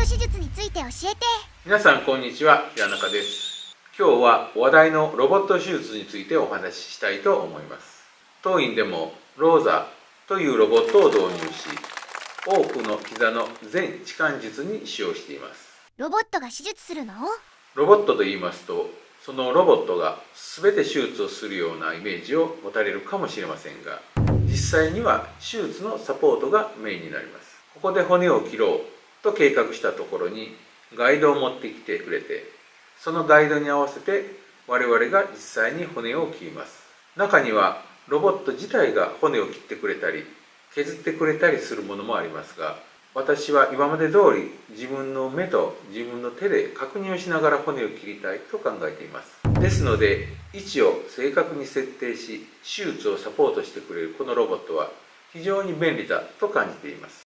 ト手術について教えて。皆さんこんにちは平中です。今日は話題のロボット手術についてお話ししたいと思います。当院でもローザというロボットを導入し多くの膝の全置換術に使用しています。ロボットが手術するの？ロボットと言いますとそのロボットが全て手術をするようなイメージを持たれるかもしれませんが実際には手術のサポートがメインになります。ここで骨を切ろうと計画したところにガイドを持ってきてくれてそのガイドに合わせて我々が実際に骨を切ります。中にはロボット自体が骨を切ってくれたり削ってくれたりするものもありますが私は今まで通り自分の目と自分の手で確認をしながら骨を切りたいと考えています。ですので位置を正確に設定し手術をサポートしてくれるこのロボットは非常に便利だと感じています。